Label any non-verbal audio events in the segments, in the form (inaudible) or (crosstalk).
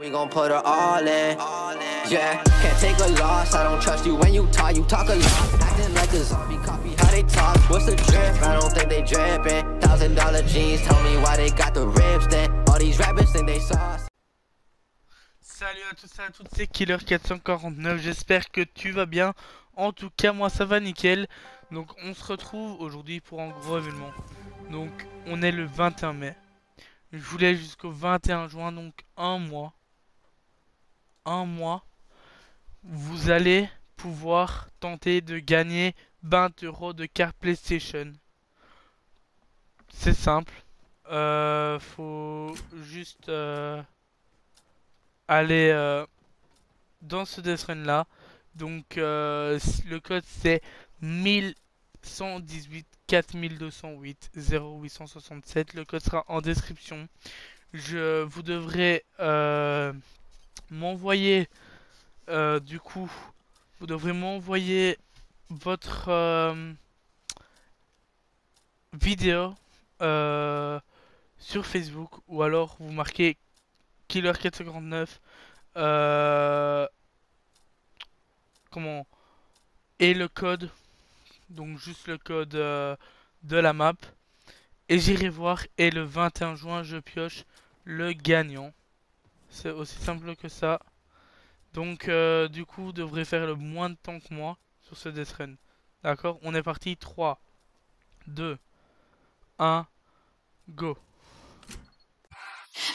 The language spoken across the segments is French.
We gon' put her all in. Yeah, can't take a loss. I don't trust you when you talk. You talk a lot, acting like a zombie. Copy how they talk. What's the drip? I don't think they drippin'. Thousand dollar jeans. Tell me why they got the ribs then. All these rappers think they sauce. Salut à tous et à toutes, c'est Killer449, j'espère que tu vas bien. En tout cas, moi ça va nickel. Donc on se retrouve aujourd'hui pour un gros événement. Donc on est le 21 mai. Je voulais jusqu'au 21 juin, donc un mois. Un mois. Vous allez pouvoir tenter de gagner 20 euros de carte PlayStation. C'est simple. Euh, faut juste... Euh, aller euh, dans ce run là. Donc le code c'est 1118 4208 0867. Le code sera en description. Je vous devrez euh, m'envoyer du coup vous devrez m'envoyer votre vidéo sur Facebook ou alors vous marquez Killer 459 euh, comment et le code donc juste le code euh, de la map. Et j'irai voir et le 21 juin je pioche le gagnant c'est aussi simple que ça. Donc euh, du coup vous devrez faire le moins de temps que moi sur ce death run. D'accord? On est parti. 3 2 1 go.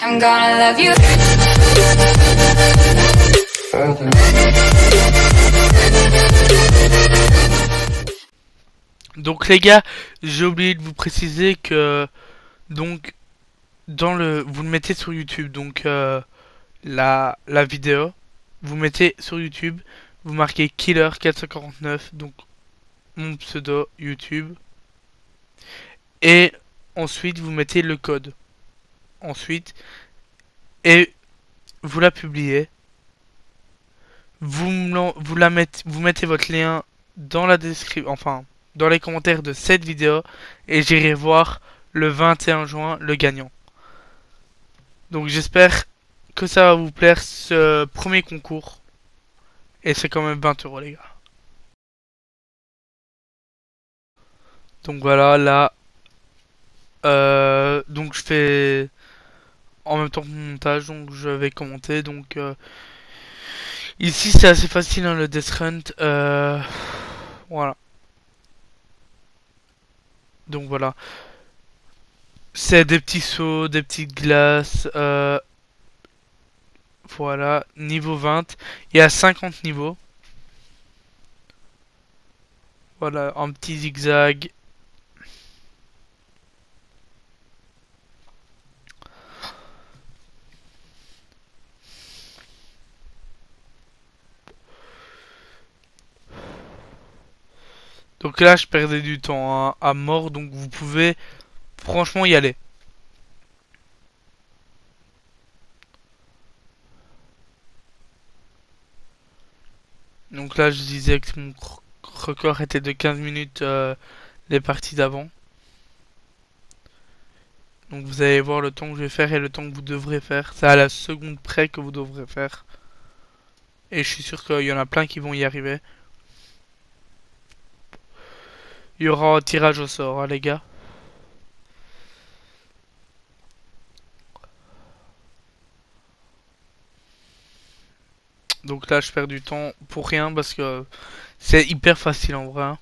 I'm gonna love you. Donc les gars, j'ai oublié de vous préciser que donc dans le vous le mettez sur YouTube. Donc euh, la la vidéo, vous mettez sur YouTube, vous marquez killer 449 donc mon pseudo YouTube et ensuite vous mettez le code ensuite et vous la publiez. Vous, vous, la mettez, vous mettez votre lien dans la description, enfin dans les commentaires de cette vidéo et j'irai voir le 21 juin le gagnant. Donc j'espère que ça va vous plaire ce premier concours. Et c'est quand même 20 euros les gars. Donc voilà, là, euh, donc je fais en même temps que mon montage, donc je vais commenter. Donc euh, ici c'est assez facile hein, le Death Hunt. Euh, voilà. Donc voilà. C'est des petits sauts, des petites glaces. Voilà, niveau 20. Il y a 50 niveaux. Voilà, un petit zigzag. Donc là, je perdais du temps hein, à mort, donc vous pouvez franchement y aller. Donc là, je disais que mon record était de 15 minutes euh, les parties d'avant. Donc vous allez voir le temps que je vais faire et le temps que vous devrez faire. C'est à la seconde près que vous devrez faire. Et je suis sûr qu'il y en a plein qui vont y arriver. Il y aura un tirage au sort, hein, les gars. Donc là, je perds du temps pour rien parce que c'est hyper facile en vrai. Hein.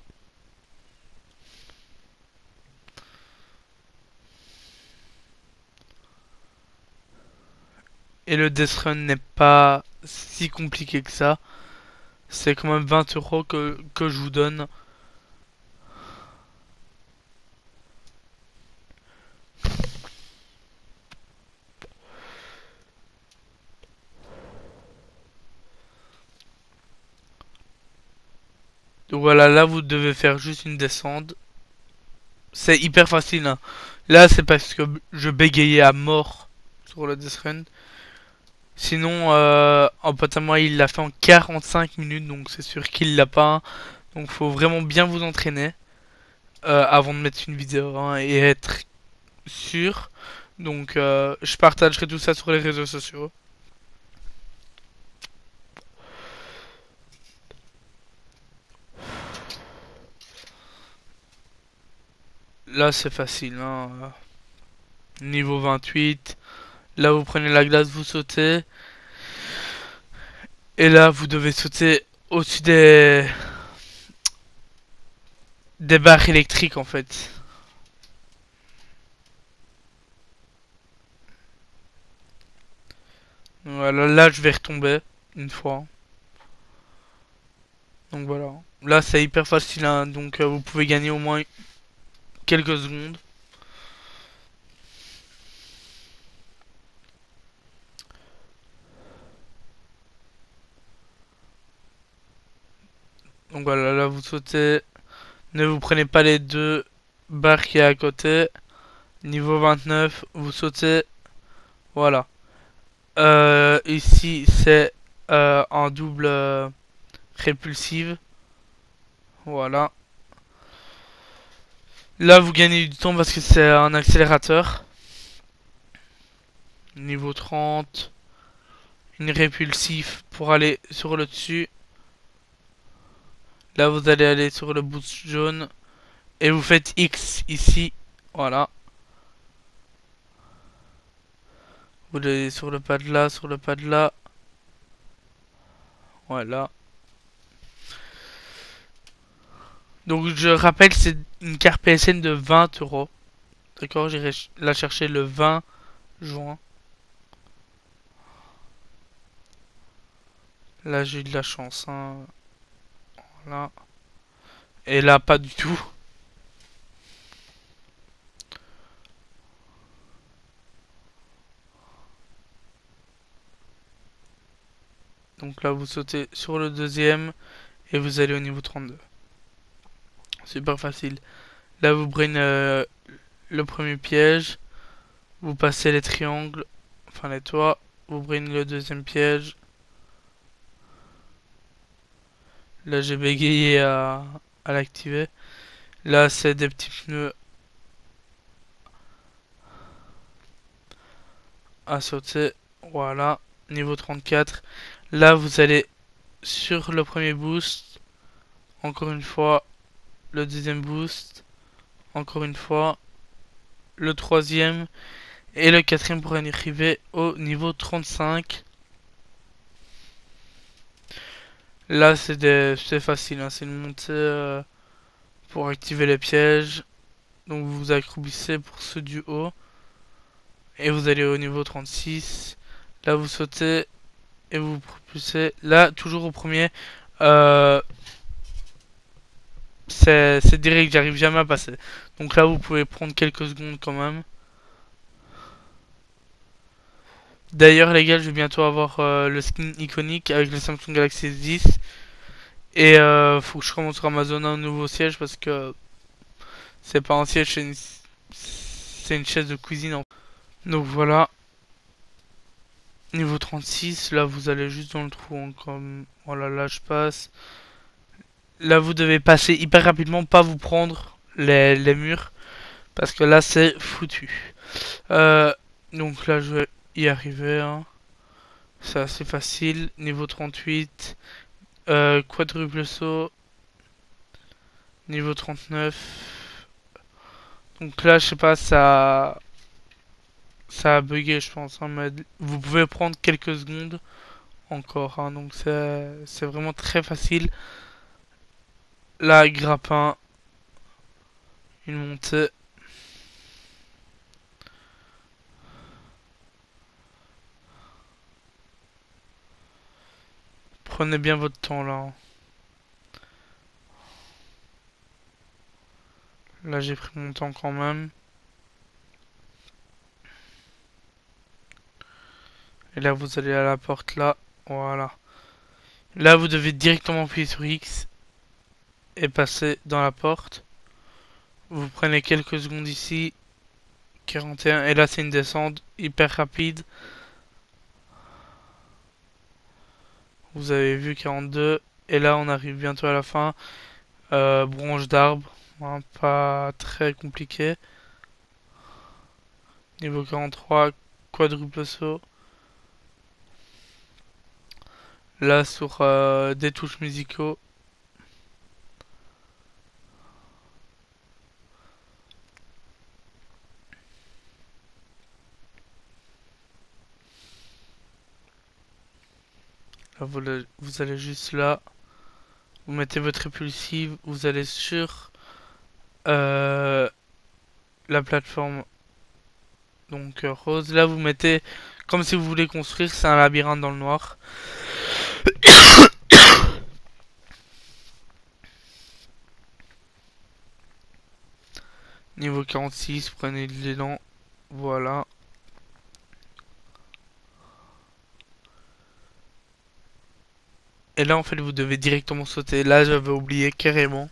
Et le Death Run n'est pas si compliqué que ça. C'est quand même 20 euros que, que je vous donne. Voilà, là vous devez faire juste une descente. C'est hyper facile. Hein. Là c'est parce que je bégayais à mort sur le Death Run. Sinon, euh, en pote à moi, il l'a fait en 45 minutes, donc c'est sûr qu'il l'a pas. Donc faut vraiment bien vous entraîner euh, avant de mettre une vidéo hein, et être sûr. Donc euh, je partagerai tout ça sur les réseaux sociaux. Là c'est facile. Hein. Niveau 28. Là vous prenez la glace, vous sautez. Et là vous devez sauter au-dessus des... Des barres électriques en fait. Voilà, là je vais retomber une fois. Donc voilà. Là c'est hyper facile, hein. donc euh, vous pouvez gagner au moins quelques secondes. Donc voilà, là vous sautez. Ne vous prenez pas les deux barres qui est à côté. Niveau 29, vous sautez. Voilà. Euh, ici c'est euh, en double euh, répulsive. Voilà. Là, vous gagnez du temps parce que c'est un accélérateur. Niveau 30. Une répulsif pour aller sur le dessus. Là, vous allez aller sur le boost jaune. Et vous faites X ici. Voilà. Vous allez sur le pas de là, sur le pas de là. Voilà. Donc je rappelle c'est une carte PSN de 20 euros. D'accord, j'irai la chercher le 20 juin. Là j'ai de la chance. Hein. Voilà. Et là pas du tout. Donc là vous sautez sur le deuxième et vous allez au niveau 32. Super facile. Là, vous prenez euh, le premier piège. Vous passez les triangles. Enfin, les toits. Vous prenez le deuxième piège. Là, j'ai bégayé à, à l'activer. Là, c'est des petits pneus à sauter. Voilà. Niveau 34. Là, vous allez sur le premier boost. Encore une fois, le deuxième boost, encore une fois, le troisième et le quatrième pour arriver au niveau 35. Là c'est facile, hein. c'est une montée euh, pour activer les pièges. Donc vous vous accroupissez pour ceux du haut. Et vous allez au niveau 36. Là vous sautez et vous propulsez. Là toujours au premier. Euh, c'est direct, j'arrive jamais à passer. Donc là, vous pouvez prendre quelques secondes quand même. D'ailleurs, les gars, je vais bientôt avoir euh, le skin iconique avec le Samsung Galaxy S10. Et euh, faut que je commence sur Amazon un nouveau siège parce que c'est pas un siège, c'est une... chaise de cuisine. Donc voilà. Niveau 36, là vous allez juste dans le trou. Hein, comme voilà, là je passe. Là, vous devez passer hyper rapidement, pas vous prendre les, murs. Parce que là, c'est foutu. Euh, donc là, je vais y arriver. Hein. C'est facile. Niveau 38. Euh, quadruple saut. Niveau 39. Donc là, je sais pas, ça... Ça a bugué, je pense. Hein, vous pouvez prendre quelques secondes encore. Hein, donc c'est vraiment très facile. Là, grappin. Une montée. Prenez bien votre temps là. Là j'ai pris mon temps quand même. Et là vous allez à la porte là. Voilà. Là vous devez directement appuyer sur X et passer dans la porte. Vous prenez quelques secondes ici. 41. Et là, c'est une descente hyper rapide. Vous avez vu 42. Et là, on arrive bientôt à la fin. Euh, branche d'arbre. Hein, pas très compliqué. Niveau 43. Quadruple saut. Là, sur euh, des touches musicaux. Là, vous, le- vous allez juste là. Vous mettez votre répulsive. Vous allez sur euh, la plateforme. Donc euh, rose. Là, vous mettez comme si vous voulez construire. C'est un labyrinthe dans le noir. (coughs) Niveau 46, prenez de l'élan. Voilà. Et là, en fait, vous devez directement sauter. Là, j'avais oublié carrément.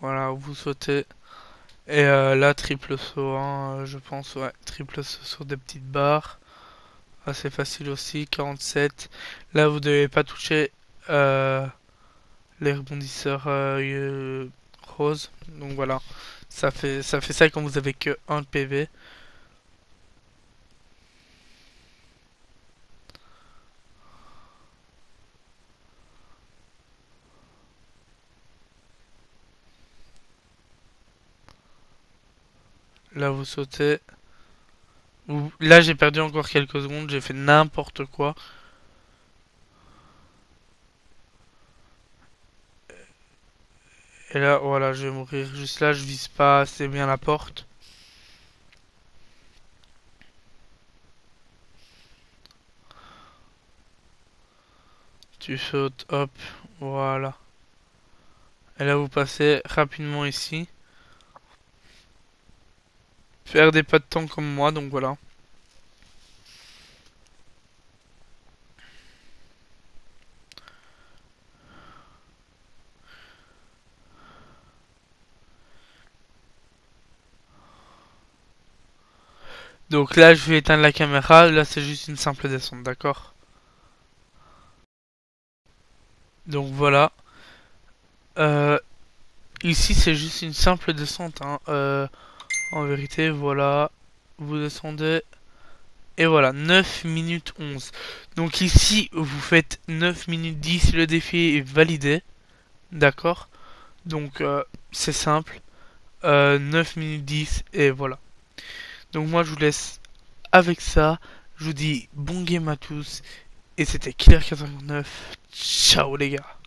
Voilà, vous sautez. Et euh, là, triple saut, hein, je pense, ouais. Triple saut sur des petites barres. Assez facile aussi, 47. Là, vous devez pas toucher euh, les rebondisseurs euh, roses. Donc voilà, ça fait ça fait ça quand vous avez que 1 PV. Là, vous sautez. Là, j'ai perdu encore quelques secondes. J'ai fait n'importe quoi. Et là, voilà, je vais mourir. Juste là, je vise pas assez bien la porte. Tu sautes, hop, voilà. Et là, vous passez rapidement ici. Faire pas de temps comme moi, donc voilà. Donc là, je vais éteindre la caméra. Là, c'est juste une simple descente, d'accord? Donc voilà. Euh, ici, c'est juste une simple descente. Hein. Euh, en vérité, voilà. Vous descendez. Et voilà, 9 minutes 11. Donc ici, vous faites 9 minutes 10. Le défi est validé. D'accord? Donc, euh, c'est simple. Euh, 9 minutes 10. Et voilà. Donc moi je vous laisse avec ça. Je vous dis bon game à tous. Et c'était Killer459. Ciao les gars.